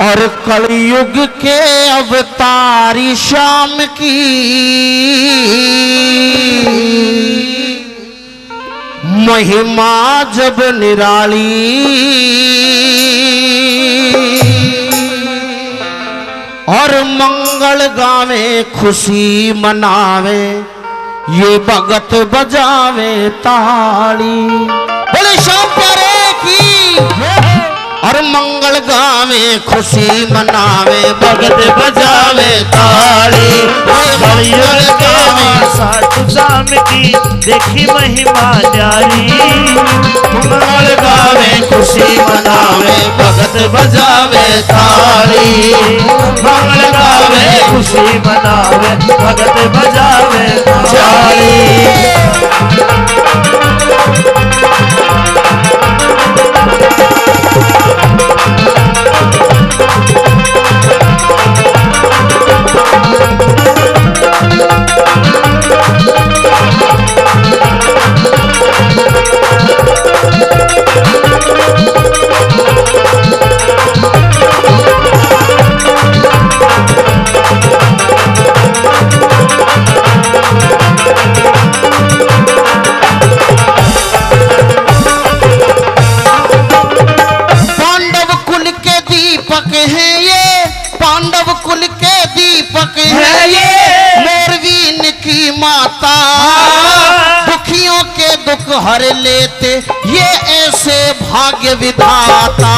और कलयुग के अवतारी शाम की। महिमा जब निराली। और मंगल गावे, खुशी मनावे, ये भगत बजावे ताली। बोले शाम प्यारे की। और मंगल गावे खुशी मनावे भगत बजावे ताली मंगल गावे। साधु शाम की देखी महिमा न्यारी मंगल गावे खुशी मनावे भगत बजावे ताली मंगल गावे खुशी मनावे भगत बजावे ताली माता दुखियों के दुख हर लेते ये ऐसे भाग्य विधाता।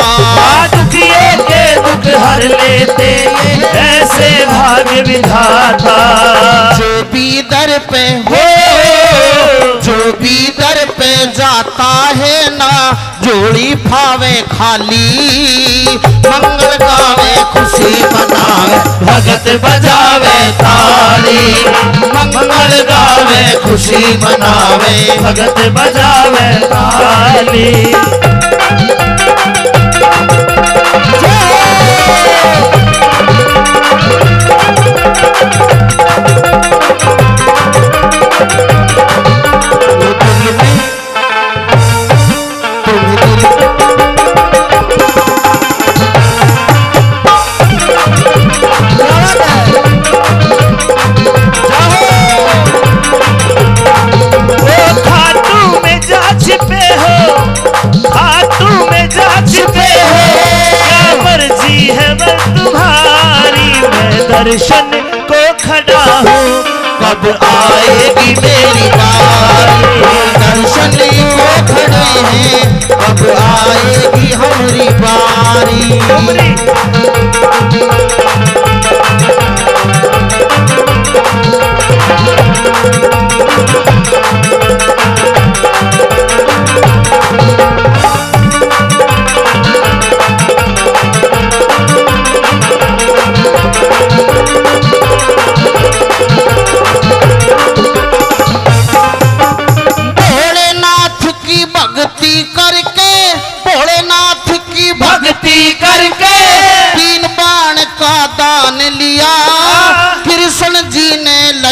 दुखिए के दुख हर लेते ऐसे भाग्य विधाता। जो भी दर पे हो जो भी दर पे जाता है ना जोड़ी फावे खाली मंगल गावे खुशी मनावे भगत बजावे ताली मंगल गावे खुशी मनावे। भगत बजावे ताली। खड़ा हूँ कब आएगी मेरी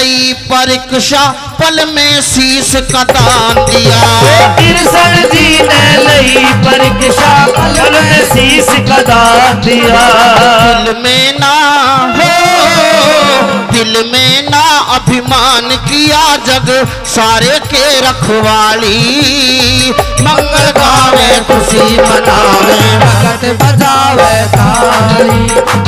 लई परीक्षा पल में शीश का दान दिया। कृष्ण जी ने लई परीक्षा पल में शीश का दान दिया। दिल में ना हो दिल में ना अभिमान किया जग सारे के रखवाली। मंगल गावे खुशी मनावे भगत बजावे ताली।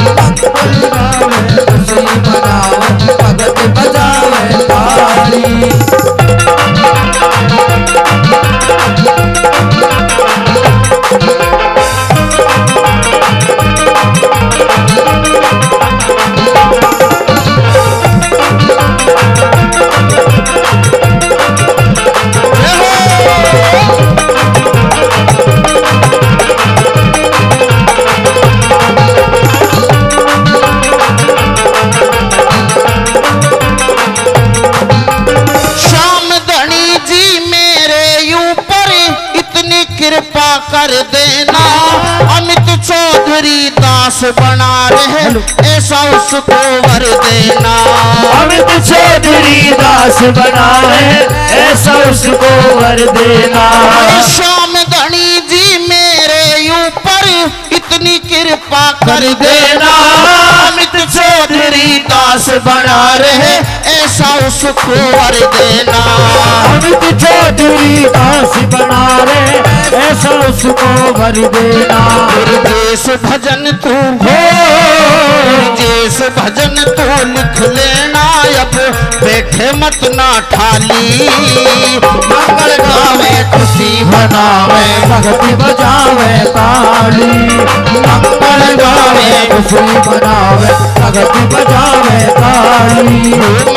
कृपा कर देना। अमित चौधरी दास बना रहे ऐसा उसको वर देना। अमित चौधरी दास बना रहे ऐसा उसको वर देना। श्याम धनी जी मेरे ऊपर इतनी कृपा कर देना। अमित दास बना रहे ऐसा उसको वर देना। अमित चौधरी दास बना रे ऐसा उसको वर देना। देश भजन तू हो देश भजन तू लिख लेना। अब बैठे मत ना ठाली। गावे बनावे भक्ति बजावे ताली। मंगल गावे खुशी बनावे भक्ति बजावे ताली।